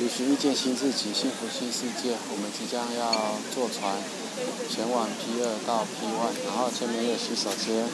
旅行遇见新自己，幸福新世界。我们即将要坐船前往 P 二到 P one，然后前面有洗手间。